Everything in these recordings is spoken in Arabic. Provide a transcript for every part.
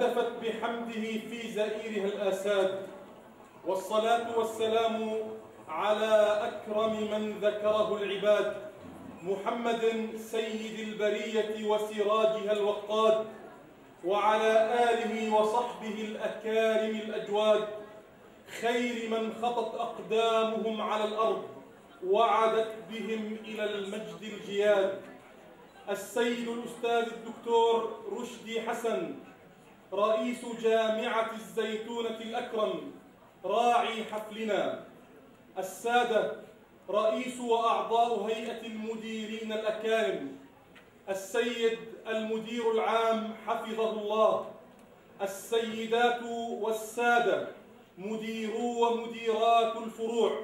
وهتفت بحمده في زئيرها الآساد. والصلاة والسلام على أكرم من ذكره العباد محمد سيد البرية وسراجها الوقاد وعلى آله وصحبه الأكارم الأجواد. خير من خطت أقدامهم على الأرض وعدت بهم إلى المجد الجياد. السيد الأستاذ الدكتور رشدي حسن رئيس جامعة الزيتونة الأكرم راعي حفلنا. السادة رئيس وأعضاء هيئة المديرين الأكارم. السيد المدير العام حفظه الله. السيدات والسادة مديرو ومديرات الفروع.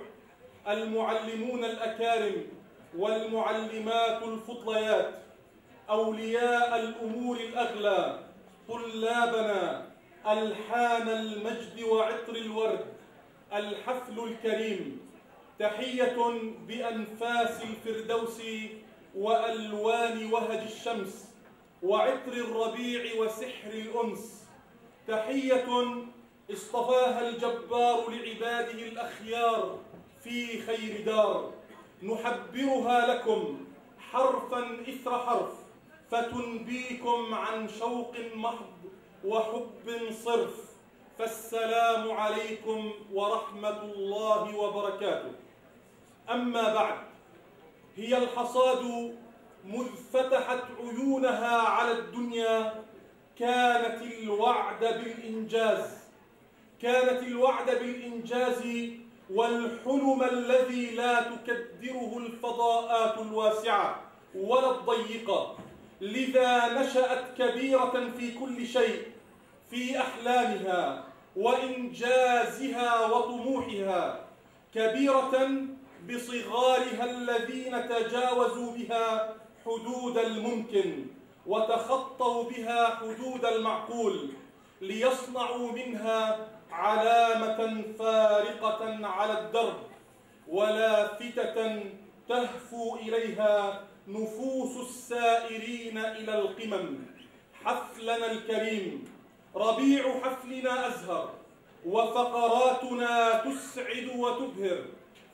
المعلمون الأكارم والمعلمات الفضليات. أولياء الأمور الأغلى. طلابنا ألحان المجد وعطر الورد الحفل الكريم. تحية بأنفاس الفردوس وألوان وهج الشمس وعطر الربيع وسحر الأنس. تحية اصطفاها الجبار لعباده الأخيار في خير دار. نحبرها لكم حرفا إثر حرف. فتنبيكم عن شوق محض وحب صرف فالسلام عليكم ورحمة الله وبركاته. أما بعد هي الحصاد مذ فتحت عيونها على الدنيا كانت الوعد بالإنجاز كانت الوعد بالإنجاز والحلم الذي لا تكدره الفضاءات الواسعة ولا الضيقة. لذا نشأت كبيرة في كل شيء في أحلامها وإنجازها وطموحها كبيرة بصغارها الذين تجاوزوا بها حدود الممكن وتخطوا بها حدود المعقول ليصنعوا منها علامة فارقة على الدرب ولافتة تهفو إليها نفوس السائرين إلى القمم. حفلنا الكريم ربيع حفلنا أزهر وفقراتنا تسعد وتبهر.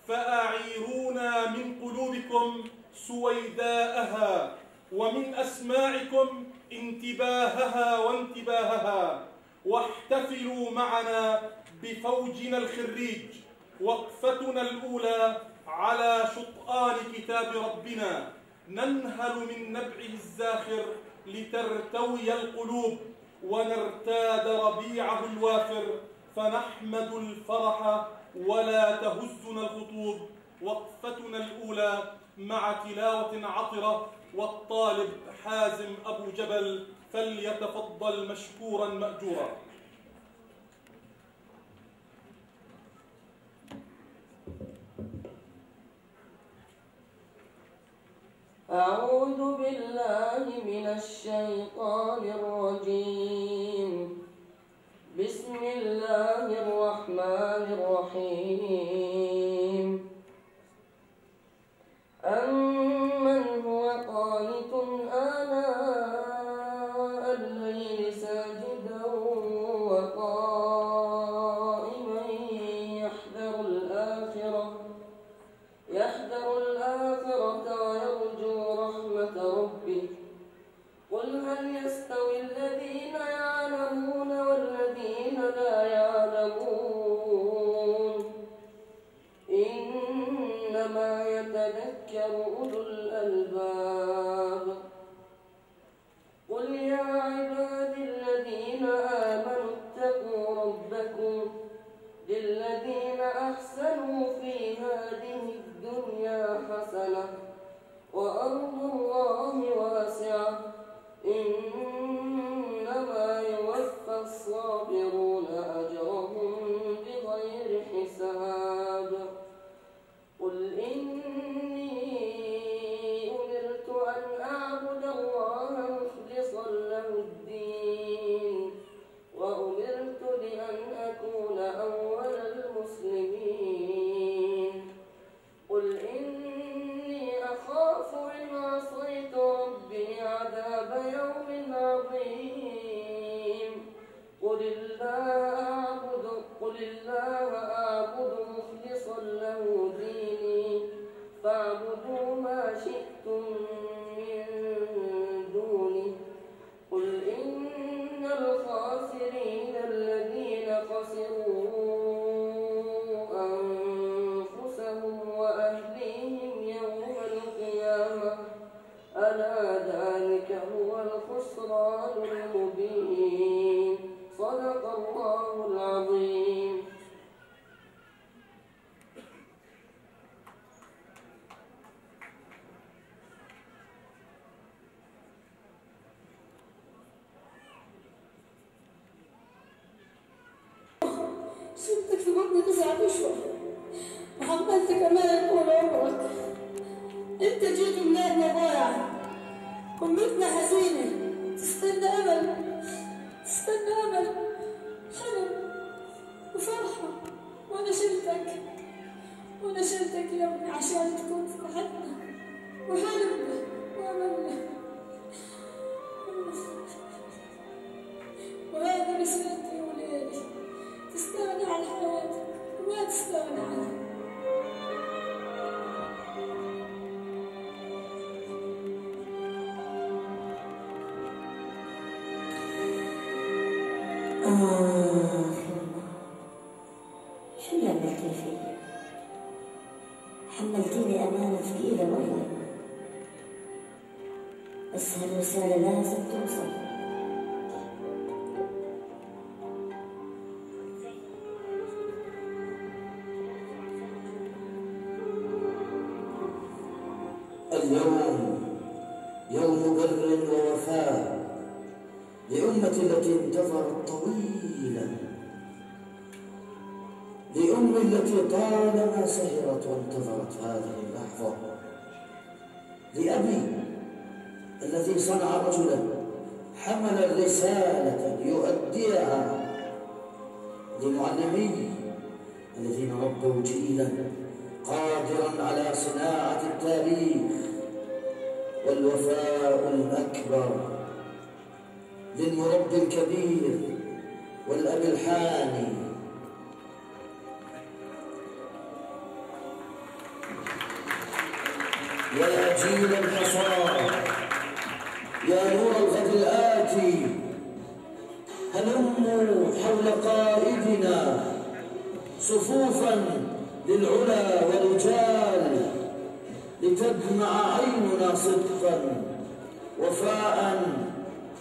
فأعيرونا من قلوبكم سويداءها ومن أسماعكم انتباهها وانتباهها. واحتفلوا معنا بفوجنا الخريج. وقفتنا الأولى على شطآن كتاب ربنا. ننهل من نبعه الزاخر لترتوي القلوب ونرتاد ربيعه الوافر فنحمد الفرح ولا تهزنا الخطوب وقفتنا الأولى مع تلاوة عطرة والطالب حازم أبو جبل فليتفضل مشكورا مأجورا أعوذ بالله من الشيطان الرجيم. بسم الله الرحمن الرحيم. أمن هو قانت آناء أشهر وحملت كمان عمرك أنت جيت بلادنا ضايع أمتنا حزينة تستنى أمل تستنى أمل حلم وفرحة وأنا شلتك وأنا شلتك يا ابني عشان تكون فرحتنا وحلمنا وأملنا اليوم يوم بر ووفاء لأمة التي انتظرت طويلا. لأم التي طالما سهرت وانتظرت هذه اللحظة. لأبي الذي صنع رجلا حمل الرسالة ليؤديها لمعلميه الذين ربوا جيلا قادرا على صناعة التاريخ والوفاء الأكبر للمربي الكبير والأب الحاني. يا جيل الحصار يا نور الغد الآتي هلموا حول قائدنا صفوفا للعلا ورجال لتدمع عيننا صدقا وفاء؟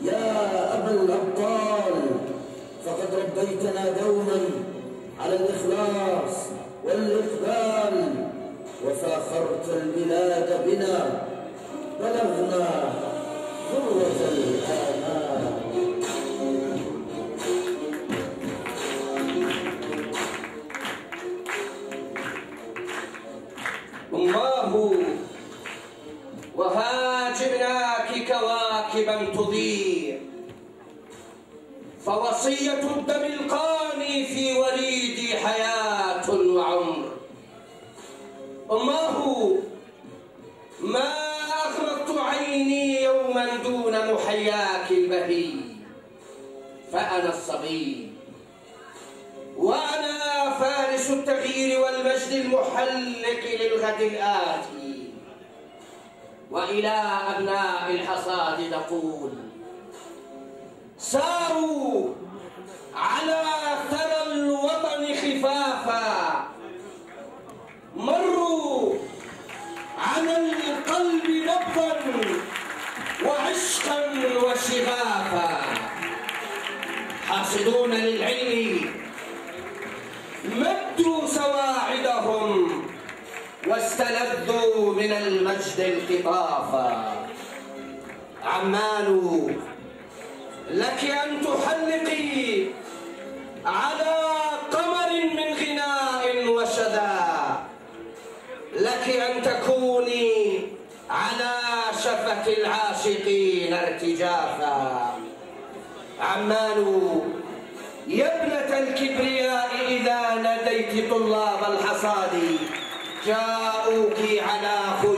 يا أبا الأبطال فقد ربيتنا دوما على الإخلاص والإقبال وفاخرت البلاد بنا بلغنا الله وهاجرناك كواكبا تضيء فوصية الدم القاني في وريدي حياة وعمر. الله ما دون محياك البهي فأنا الصبي وأنا فارس التغيير والمجد المحلق للغد الآتي. وإلى أبناء الحصاد نقول ساروا على ثرى الوطن خفافا. مروا على القلب نبضا وعشقا وشغافا حاصدون للعلم. مدوا سواعدهم واستلذوا من المجد القطافا عمان لك أن تحلقي على قمر من غناء وشذا لك أن تكوني على شفة العاشقين ارتجافا عمان يا ابنة الكبرياء إذا ناديت طلاب الحصاد جاءوك على خيول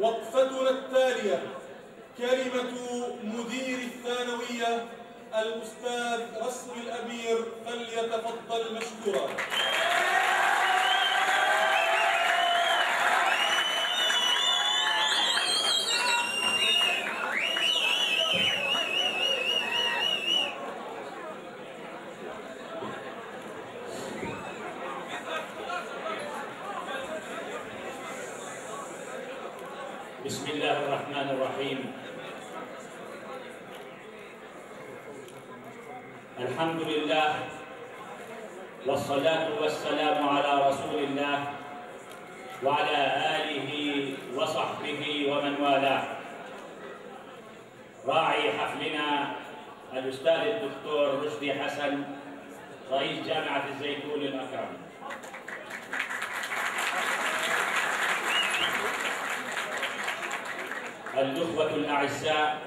وقفتنا التالية كلمة مدير الثانوية الأستاذ رسم الأمير فليتفضل مشكورا بسم الله الرحمن الرحيم الحمد لله والصلاة والسلام على رسول الله وعلى آله وصحبه ومن والاه راعي حفلنا الأستاذ الدكتور رشدي حسن رئيس جامعة الزيتون الأكرم. الأخوة الأعزاء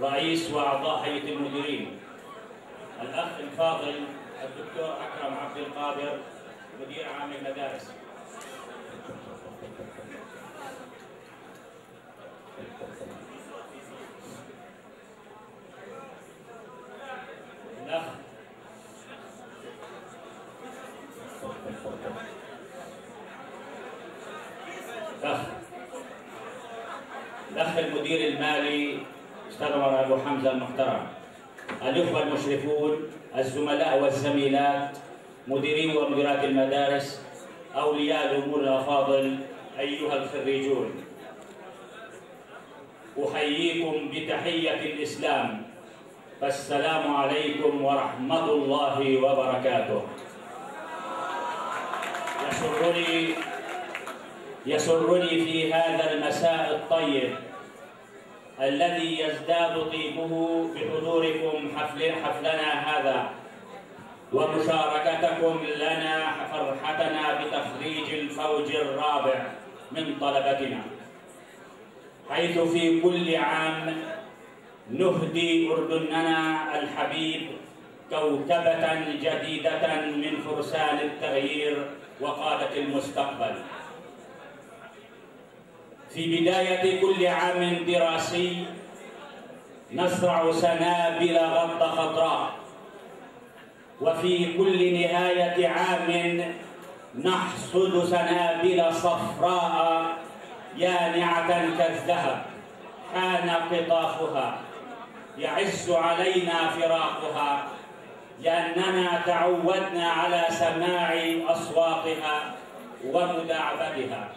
رئيس وأعضاء هيئة المديرين. الأخ الفاضل الدكتور أكرم عبد القادر مدير عام المدارس الأخ الأخ الأخ المدير المالي أستاذ عمر أبو حمزة المحترم الإخوة المشرفون الزملاء والزميلات مديري ومديرات المدارس أولياء الأمور الأفاضل أيها الخريجون. أحييكم بتحية الإسلام. فالسلام عليكم ورحمة الله وبركاته. يسرني يسرني في هذا المساء الطيب الذي يزداد طيبه بحضوركم حفل حفلنا هذا. ومشاركتكم لنا فرحتنا بتخريج الفوج الرابع من طلبتنا. حيث في كل عام نهدي أردننا الحبيب كوكبة جديدة من فرسان التغيير وقادة المستقبل. في بداية كل عام دراسي نزرع سنابل غض خضراء. وفي كل نهاية عام نحصد سنابل صفراء يانعة كالذهب حان قطافها يعز علينا فراقها. لأننا تعودنا على سماع أصواتها ومداعبتها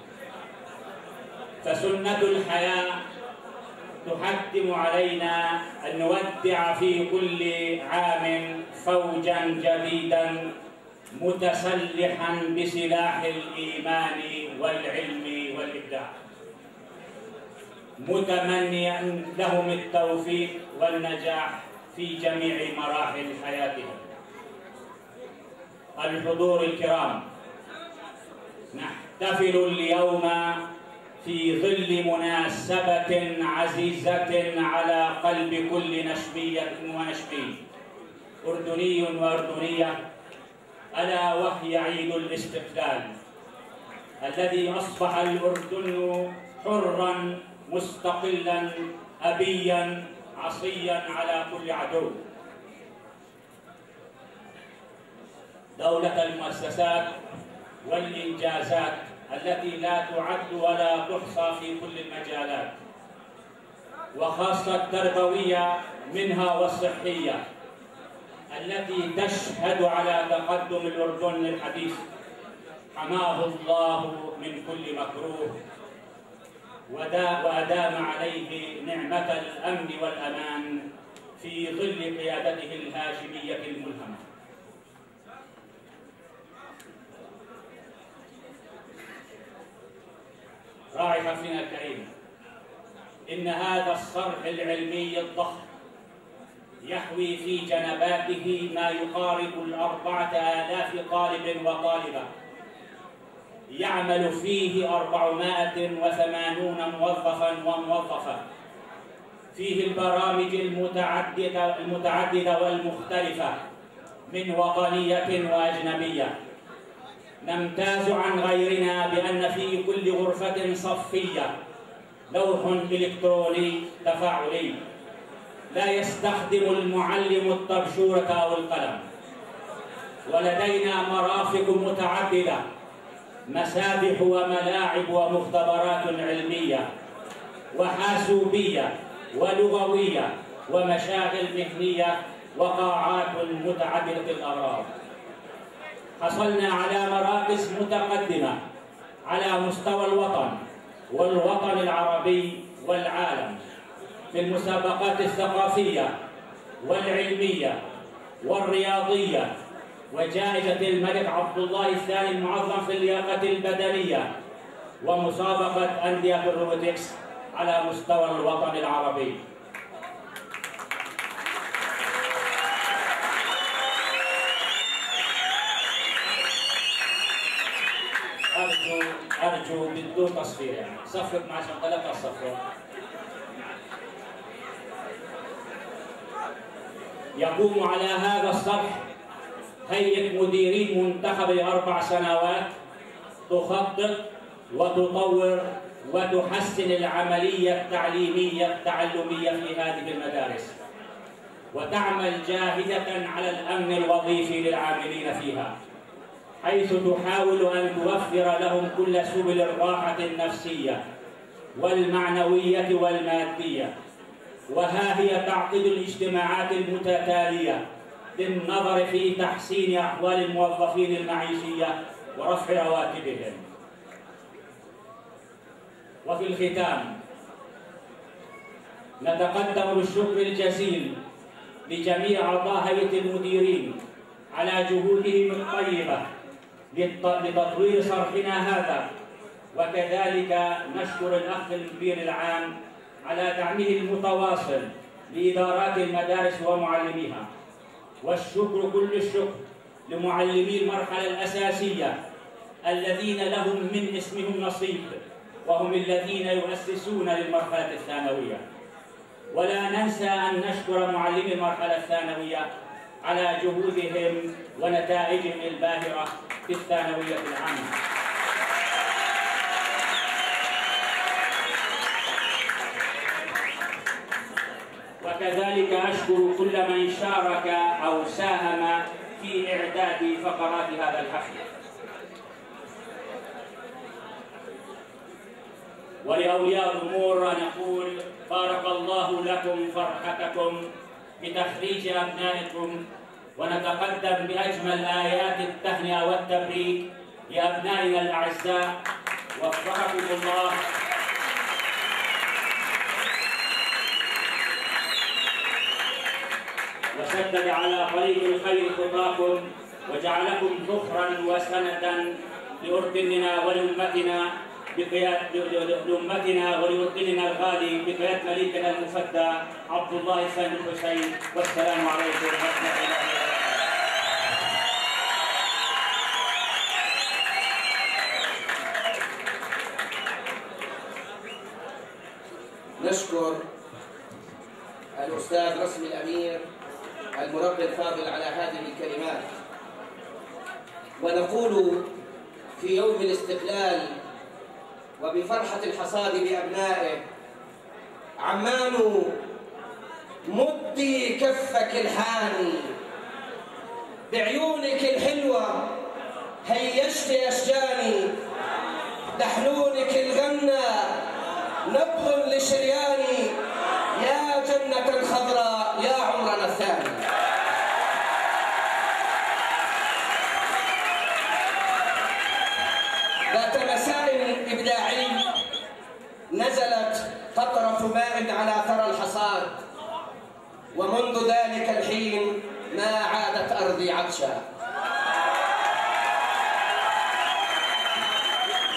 فسنة الحياة تحتم علينا أن نودع في كل عام فوجا جديدا متسلحا بسلاح الإيمان والعلم والإبداع. متمنيا لهم التوفيق والنجاح في جميع مراحل حياتهم. الحضور الكرام. نحتفل اليوم في ظل مناسبة عزيزة على قلب كل نشبية ونشبي. أردني وأردنية ألا وهي عيد الاستقلال الذي أصبح الأردن حرا مستقلا أبيا عصيا على كل عدو. دولة المؤسسات والإنجازات التي لا تعد ولا تحصى في كل المجالات وخاصة التربوية منها والصحية التي تشهد على تقدم الأردن الحديث حماه الله من كل مكروه وأدام عليه نعمة الأمن والأمان في ظل قيادته الهاشمية الملهمة. راعي حفلنا الكريم إن هذا الصرح العلمي الضخم يحوي في جنباته ما يقارب الأربعة آلاف طالب وطالبة. يعمل فيه أربعمائة وثمانون موظفا وموظفة. فيه البرامج المتعددة, المتعددة والمختلفة من وطنية وأجنبية. نمتاز عن غيرنا بأن في كل غرفة صفية لوح إلكتروني تفاعلي. لا يستخدم المعلم الطبشورة أو القلم ولدينا مرافق متعددة مسابح وملاعب ومختبرات علمية وحاسوبية ولغوية ومشاغل مهنية وقاعات متعددة الأغراض حصلنا على مراكز متقدمة على مستوى الوطن والوطن العربي والعالم في المسابقات الثقافية والعلمية والرياضية. وجائزة الملك عبد الله الثاني المعظم في اللياقة البدنية ومسابقة أندية الروبوتكس على مستوى الوطن العربي. أرجو بدون تصفير يعني. صفق مع شغلك الصفر يقوم على هذا السطح هيئة مديرين منتخبة أربع سنوات. تخطط وتطور وتحسن العملية التعليمية التعلمية في هذه المدارس. وتعمل جاهدة على الأمن الوظيفي للعاملين فيها. حيث تحاول أن توفر لهم كل سبل الراحة النفسية والمعنوية والمادية. وها هي تعقد الاجتماعات المتتالية للنظر في تحسين أحوال الموظفين المعيشية ورفع رواتبهم. وفي الختام نتقدم بالشكر الجزيل لجميع هيئة المديرين على جهودهم الطيبة. لتطوير صرفنا هذا. وكذلك نشكر الأخ المدير العام على دعمه المتواصل لإدارات المدارس ومعلميها. والشكر كل الشكر لمعلمي المرحلة الأساسية الذين لهم من اسمهم نصيب وهم الذين يؤسسون للمرحلة الثانوية. ولا ننسى أن نشكر معلمي المرحلة الثانوية على جهودهم ونتائجهم الباهرة في الثانوية العامة. وكذلك أشكر كل من شارك أو ساهم في إعداد فقرات هذا الحفل. ولأولياء الأمور نقول بارك الله لكم فرحتكم بتخريج أبنائكم ونتقدم بأجمل آيات التهنئة والتبريك لأبنائنا الأعزاء. وفقكم الله. وسدد على طريق الخير خطاكم وجعلكم ذخرا وسندا لأردننا ولأمتنا. لأمتنا ولوطننا الغالي بقيادة مليكنا المفدى عبد الله الثاني الحسين والسلام عليكم ورحمة الله وبركاته. نشكر الأستاذ رسمي الأمير المربي الفاضل على هذه الكلمات. ونقول في يوم الاستقلال وبفرحة الحصاد بأبنائه. عمان مدي كفك الحاني بعيونك الحلوة هيشت أشجاني دحلونك الغنى نبض لشرياني. يا جنة خضراء يا عمرنا الثاني ذات مساء إبداعي نزلت قطرة ماء على ثرى الحصاد. ومنذ ذلك الحين ما عادت أرضي عطشا.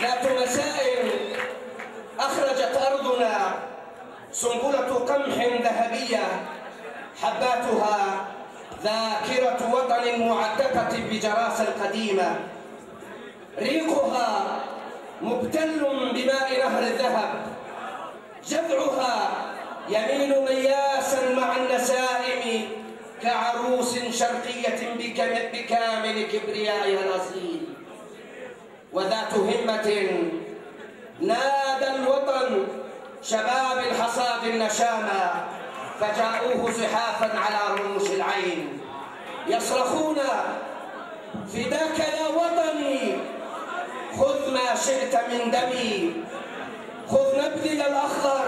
ذات مساء أخرجت أرضنا سنبلة قمح ذهبية حباتها ذاكرة وطن معتقة بجراسة قديمة. ريقها مبتل بماء نهر الذهب. جذعها يميل مياسا مع النسائم كعروس شرقية بكامل كبريائها الأصيل وذات همة نادى الوطن شباب الحصاد النشامى فجاءوه زحافا على رموش العين. يصرخون فداك يا وطني خذ ما شئت من دمي. خذ نبذي الأخضر.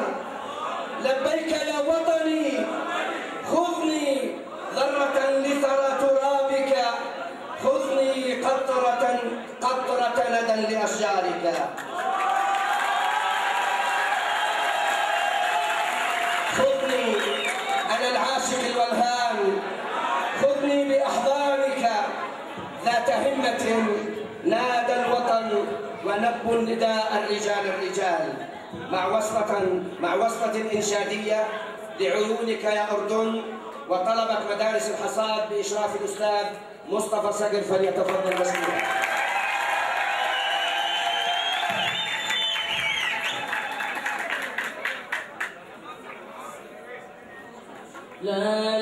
لبيك يا وطني. خذني ذرة لثرى ترابك. خذني قطرة قطرة ندى لأشجارك. خذني أنا العاشق الولهان خذني بأحضانك. ذات همة نادى الوطن ونب نداء الرجال الرجال مع وصفة مع وصفة إنشادية لعيونك يا أردن وطلبة مدارس الحصاد بإشراف الأستاذ مصطفى صقر فليتفضل مشكورا لا